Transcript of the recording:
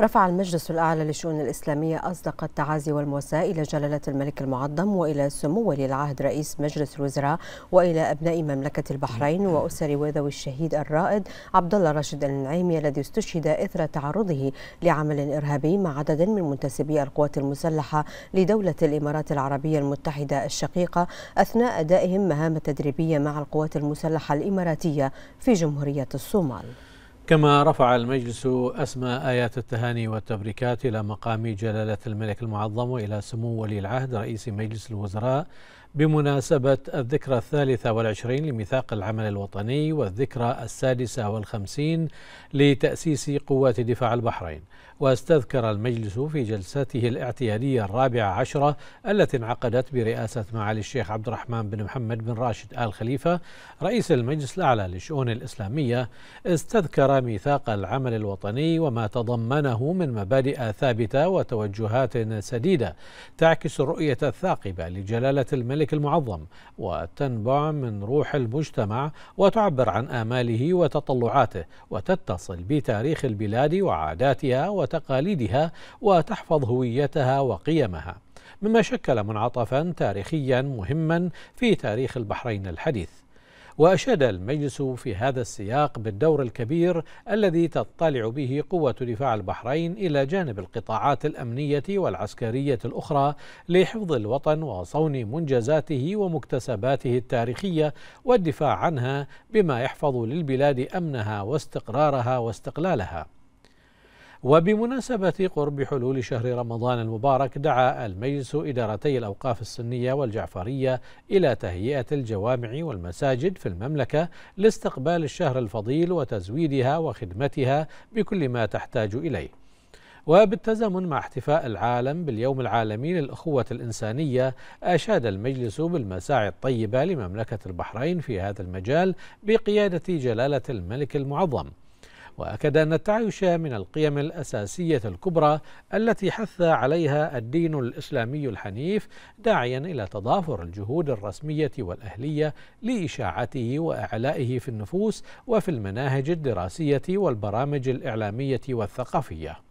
رفع المجلس الأعلى للشؤون الإسلامية أصدق التعازي والمواساة إلى جلالة الملك المعظم وإلى سمو ولي العهد رئيس مجلس الوزراء وإلى أبناء مملكة البحرين وأسر وذوي الشهيد الرائد عبد الله راشد النعيمي الذي استشهد إثر تعرضه لعمل إرهابي مع عدد من منتسبي القوات المسلحة لدولة الإمارات العربية المتحدة الشقيقة أثناء أدائهم مهام تدريبية مع القوات المسلحة الإماراتية في جمهورية الصومال. كما رفع المجلس أسمى آيات التهاني والتبريكات إلى مقام جلالة الملك المعظم وإلى سمو ولي العهد رئيس مجلس الوزراء بمناسبة الذكرى الثالثة والعشرين لميثاق العمل الوطني والذكرى السادسة والخمسين لتأسيس قوات دفاع البحرين. واستذكر المجلس في جلسته الاعتيادية الرابعة عشرة التي انعقدت برئاسة معالي الشيخ عبد الرحمن بن محمد بن راشد آل خليفة رئيس المجلس الأعلى للشؤون الإسلامية استذكر ميثاق العمل الوطني وما تضمنه من مبادئ ثابتة وتوجهات سديدة تعكس الرؤية الثاقبة لجلالة الملك المعظم وتنبع من روح المجتمع وتعبر عن آماله وتطلعاته وتتصل بتاريخ البلاد وعاداتها وتقاليدها وتحفظ هويتها وقيمها. مما شكل منعطفا تاريخيا مهما في تاريخ البحرين الحديث. وأشاد المجلس في هذا السياق بالدور الكبير الذي تطلع به قوة دفاع البحرين إلى جانب القطاعات الأمنية والعسكرية الأخرى لحفظ الوطن وصون منجزاته ومكتسباته التاريخية والدفاع عنها بما يحفظ للبلاد أمنها واستقرارها واستقلالها. وبمناسبة قرب حلول شهر رمضان المبارك دعا المجلس إدارتي الأوقاف السنية والجعفرية إلى تهيئة الجوامع والمساجد في المملكة لاستقبال الشهر الفضيل وتزويدها وخدمتها بكل ما تحتاج إليه. وبالتزامن مع احتفاء العالم باليوم العالمي للأخوة الإنسانية أشاد المجلس بالمساعي الطيبة لمملكة البحرين في هذا المجال بقيادة جلالة الملك المعظم. وأكد أن التعايش من القيم الأساسية الكبرى التي حث عليها الدين الإسلامي الحنيف داعيا إلى تضافر الجهود الرسمية والأهلية لإشاعته وإعلائه في النفوس وفي المناهج الدراسية والبرامج الإعلامية والثقافية.